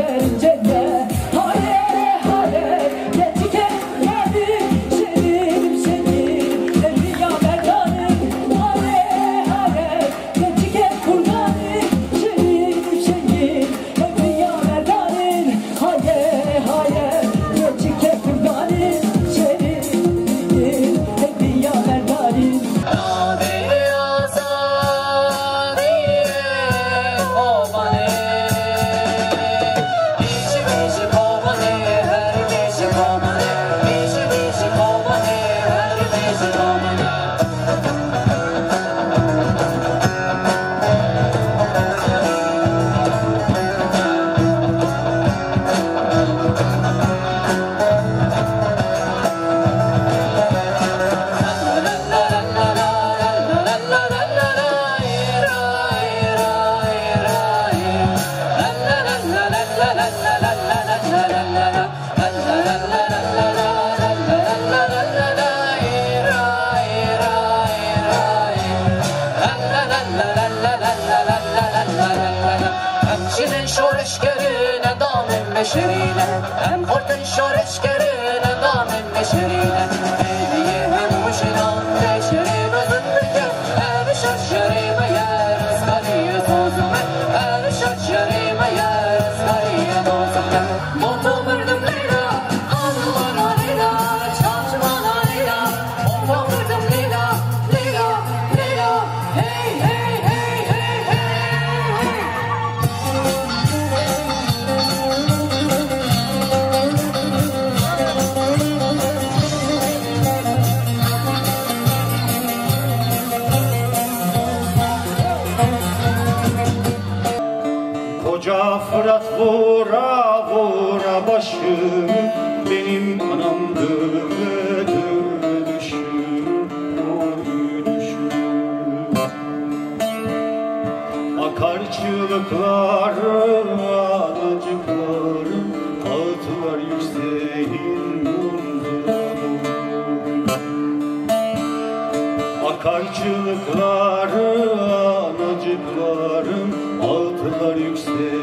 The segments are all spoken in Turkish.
velho نشرينا أم قلت الشرش كرينا دعم النشرينا Tokat vura vura başım Benim anam dövdü Çığlıklarım, acıklarım, ağıtlar yükseğin Akar çığlıklarım, acıklarım, ağıtlar yükseğin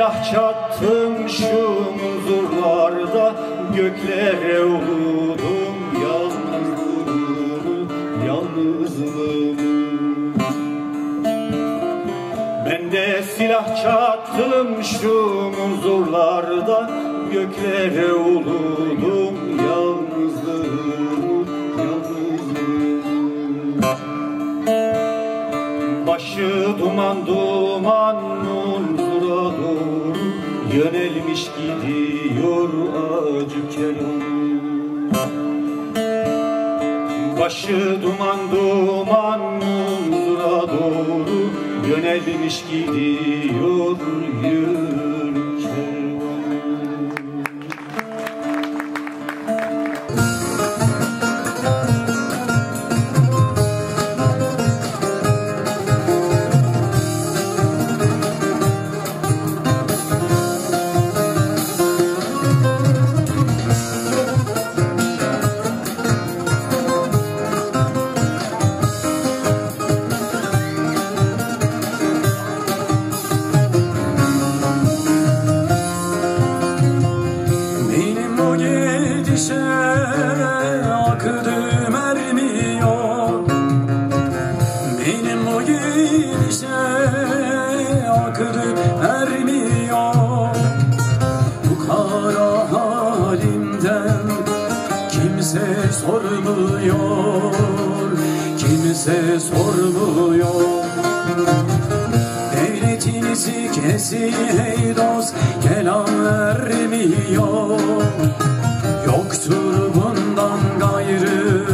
felah çattım şu huzurlarda Göklere uludum yalnızlığımı Yalnızlığımı. Ben de silah çattım şu huzurlarda Göklere uludum Ağlıyor acı kelam Başı duman duman huzura doğru Yönelmiş gidiyor yürü. Sormuyor Kimse sormuyor. Devletinizi kesi hey dost Kelam vermiyor. Yoktur bundan gayrı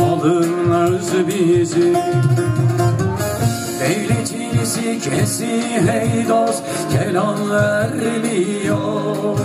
Alınız bizi. Devletinizi kesi hey dost Kelam vermiyor